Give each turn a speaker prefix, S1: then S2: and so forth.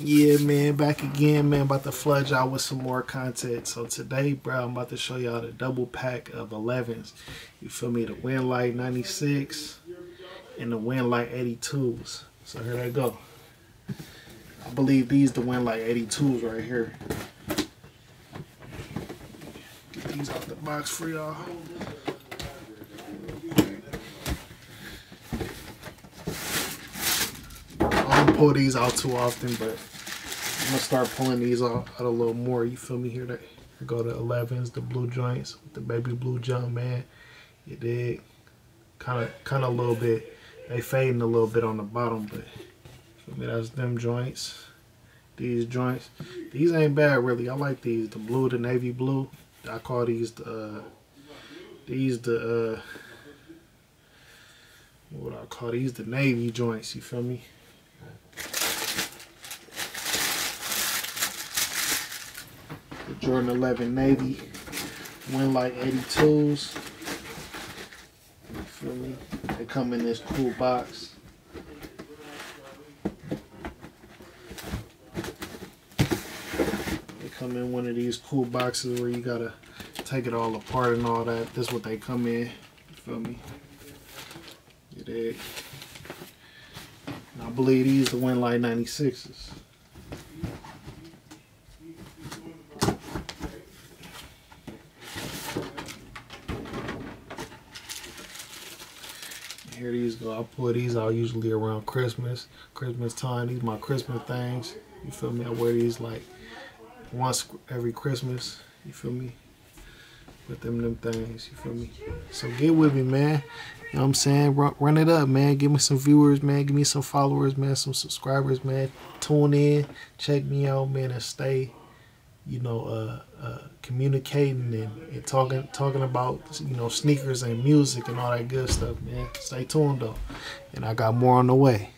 S1: Yeah, man, back again, man. About to flood y'all with some more content. So today, bro, I'm about to show y'all the double pack of 11s. You feel me? The Win Like 96 and the Win Like 82s. So here they go. I believe these the Win Like 82s right here. Get these out the box for y'all. I don't pull these out too often, but I'm gonna start pulling these out, out a little more. You feel me? Here, they go the 11s, the blue joints, the baby blue jump, man. You dig? Kind of, kind of a little bit. They fading a little bit on the bottom, but feel me? That's them joints. These joints. These ain't bad really. I like these. The blue, the navy blue. I call these the. Uh, these the. Uh, what I call these? The navy joints. You feel me? Jordan 11 Navy. Win Like 82s. You feel me? They come in this cool box. They come in one of these cool boxes where you gotta take it all apart and all that. This is what they come in. You feel me? You? I believe these are the Win Like 96s. Here these go. I pull these out usually around Christmas, Christmas time. These my Christmas things. You feel me? I wear these like once every Christmas. You feel me? With them them things. You feel me? So get with me, man. You know what I'm saying? Run, run it up, man. Give me some viewers, man. Give me some followers, man. Some subscribers, man. Tune in, check me out, man, and stay, you know, uh, uh, communicating and, and talking talking about you know sneakers and music and all that good stuff, man. Stay tuned though, and I got more on the way.